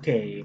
Okay,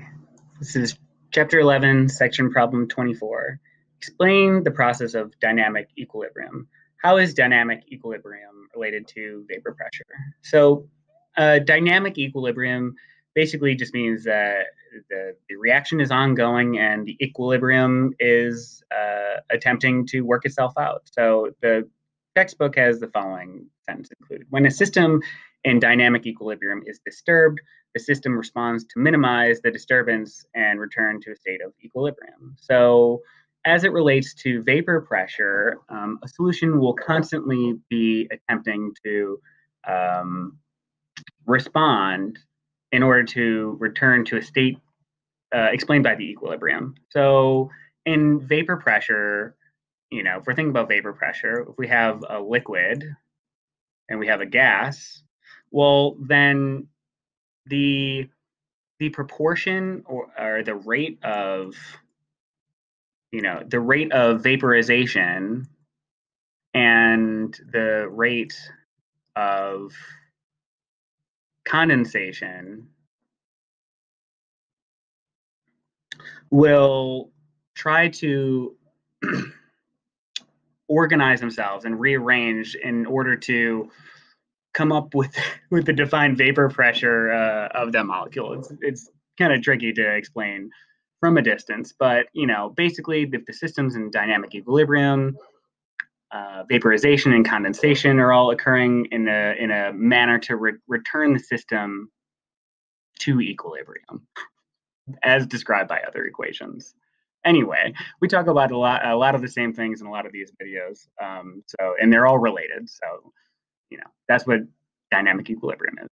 this is chapter 11, section problem 24. Explain the process of dynamic equilibrium. How is dynamic equilibrium related to vapor pressure? So uh, dynamic equilibrium basically just means that the, the reaction is ongoing and the equilibrium is uh, attempting to work itself out. So the textbook has the following sentence included. When a system in dynamic equilibrium is disturbed, the system responds to minimize the disturbance and return to a state of equilibrium. So as it relates to vapor pressure, um, a solution will constantly be attempting to um, respond in order to return to a state uh, explained by the equilibrium. So in vapor pressure, you know, if we're thinking about vapor pressure, if we have a liquid and we have a gas, well, then the the proportion or, or the rate of you know the rate of vaporization and the rate of condensation will try to organize themselves and rearrange in order to come up with with the defined vapor pressure uh, of that molecule. It's it's kind of tricky to explain from a distance, but you know, basically, if the system's in dynamic equilibrium, uh, vaporization and condensation are all occurring in a in a manner to re- return the system to equilibrium, as described by other equations. Anyway, we talk about a lot a lot of the same things in a lot of these videos. Um, so, and they're all related. So, you know, that's what dynamic equilibrium is.